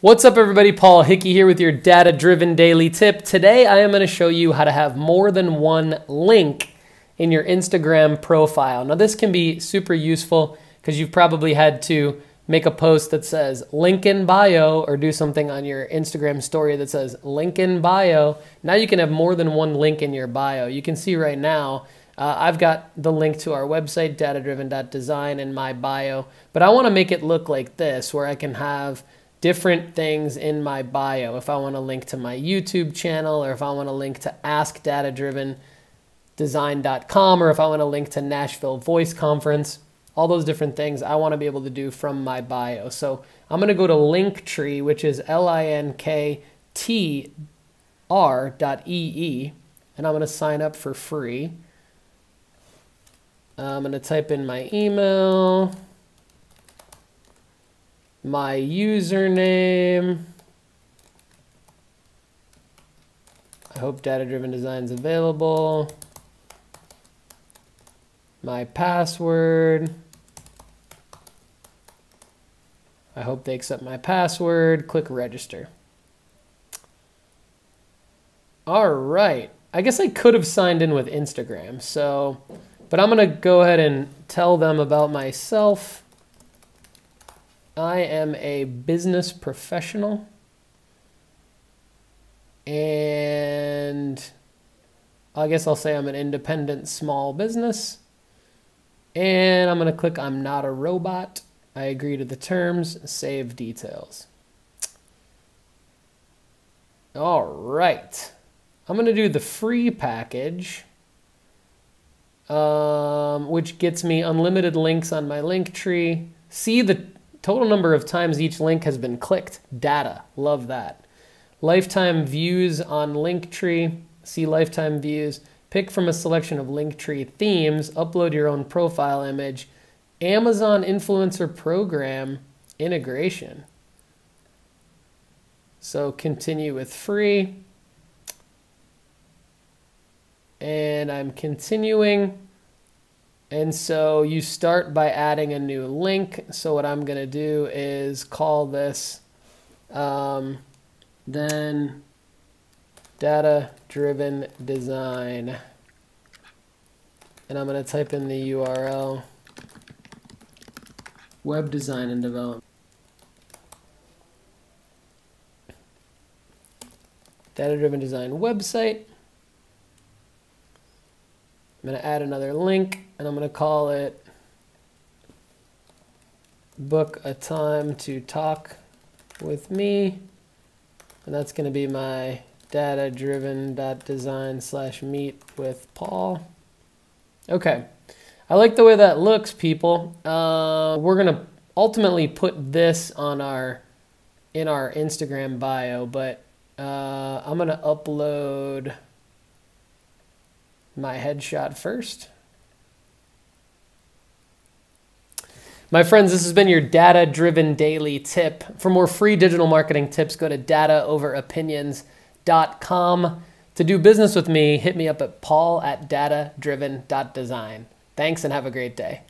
What's up, everybody? Paul Hickey here with your data driven daily tip. Today, I am going to show you how to have more than one link in your Instagram profile. Now, this can be super useful because you've probably had to make a post that says link in bio or do something on your Instagram story that says link in bio. Now you can have more than one link in your bio. You can see right now, uh, I've got the link to our website, datadriven.design, in my bio, but I want to make it look like this where I can have different things in my bio. If I want to link to my YouTube channel or if I want to link to askdatadrivendesign.com or if I want to link to Nashville Voice Conference, all those different things I want to be able to do from my bio. So I'm going to go to Linktree, which is L-I-N-K-T-R dot E-E, and I'm going to sign up for free. I'm going to type in my email my username. I hope data driven design is available. My password. I hope they accept my password. Click register. All right. I guess I could have signed in with Instagram. So, but I'm going to go ahead and tell them about myself. I am a business professional and I guess I'll say I'm an independent small business. And I'm going to click I'm not a robot. I agree to the terms, save details. All right. I'm going to do the free package, um, which gets me unlimited links on my link tree. See the Total number of times each link has been clicked. Data. Love that. Lifetime views on Linktree. See lifetime views. Pick from a selection of Linktree themes. Upload your own profile image. Amazon Influencer Program integration. So continue with free. And I'm continuing. And so you start by adding a new link. So what I'm going to do is call this um, then data driven design. And I'm going to type in the URL web design and development. Data driven design website. I'm going to add another link and I'm going to call it book a time to talk with me. And that's going to be my data driven dot design slash meet with Paul. Okay. I like the way that looks, people. Uh, we're going to ultimately put this on our in our Instagram bio, but uh, I'm going to upload my headshot first. My friends, this has been your data driven daily tip. For more free digital marketing tips, go to dataoveropinions.com. To do business with me, hit me up at paul at datadriven.design. Thanks and have a great day.